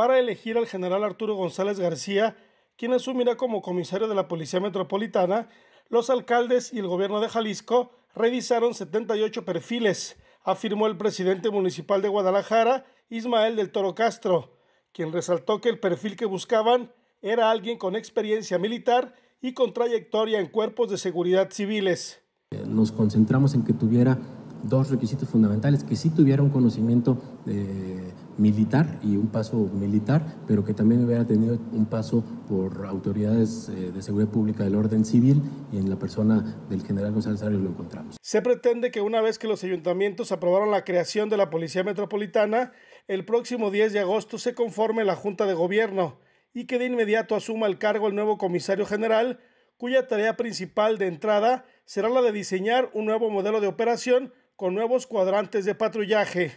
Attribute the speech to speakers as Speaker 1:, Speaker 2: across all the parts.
Speaker 1: para elegir al general Arturo González García, quien asumirá como comisario de la Policía Metropolitana, los alcaldes y el gobierno de Jalisco revisaron 78 perfiles, afirmó el presidente municipal de Guadalajara, Ismael del Toro Castro, quien resaltó que el perfil que buscaban era alguien con experiencia militar y con trayectoria en cuerpos de seguridad civiles.
Speaker 2: Nos concentramos en que tuviera dos requisitos fundamentales, que sí tuviera un conocimiento eh, militar y un paso militar, pero que también hubiera tenido un paso por autoridades eh, de seguridad pública del orden civil y en la persona del general González Arias lo encontramos.
Speaker 1: Se pretende que una vez que los ayuntamientos aprobaron la creación de la Policía Metropolitana, el próximo 10 de agosto se conforme la Junta de Gobierno y que de inmediato asuma el cargo el nuevo comisario general, cuya tarea principal de entrada será la de diseñar un nuevo modelo de operación con nuevos cuadrantes de patrullaje.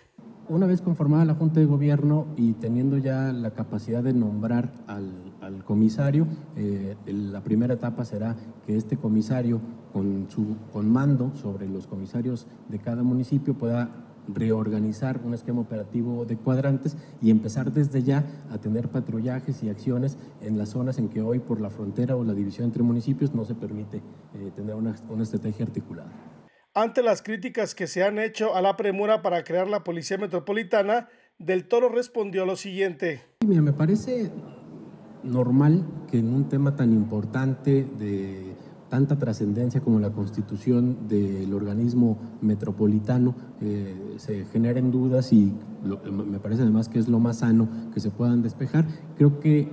Speaker 2: Una vez conformada la Junta de Gobierno y teniendo ya la capacidad de nombrar al, comisario, eh, la primera etapa será que este comisario, con, su, con mando sobre los comisarios de cada municipio, pueda reorganizar un esquema operativo de cuadrantes y empezar desde ya a tener patrullajes y acciones en las zonas en que hoy por la frontera o la división entre municipios no se permite eh, tener una, una estrategia articulada.
Speaker 1: Ante las críticas que se han hecho a la premura para crear la Policía Metropolitana, Del Toro respondió lo siguiente.
Speaker 2: Mira, me parece normal que en un tema tan importante de tanta trascendencia como la constitución del organismo metropolitano eh, se generen dudas y me parece además que es lo más sano que se puedan despejar. Creo que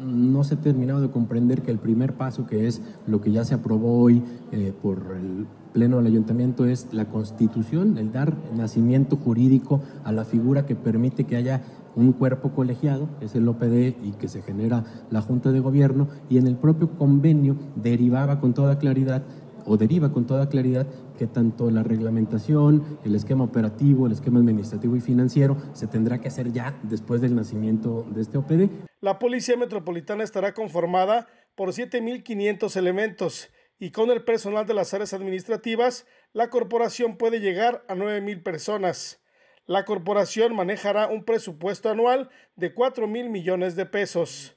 Speaker 2: no se ha terminado de comprender que el primer paso, que es lo que ya se aprobó hoy eh, por el Pleno del Ayuntamiento, es la constitución, el dar nacimiento jurídico a la figura que permite que haya un cuerpo colegiado, que es el OPD, y que se genera la Junta de Gobierno, y en el propio convenio derivaba con toda claridad o deriva con toda claridad que tanto la reglamentación, el esquema operativo, el esquema administrativo y financiero se tendrá que hacer ya después del nacimiento de este OPD.
Speaker 1: La Policía Metropolitana estará conformada por 7.500 elementos y con el personal de las áreas administrativas, la corporación puede llegar a 9.000 personas. La corporación manejará un presupuesto anual de 4 mil millones de pesos.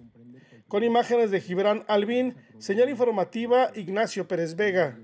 Speaker 1: Con imágenes de Gibran Albín, señal informativa Ignacio Pérez Vega.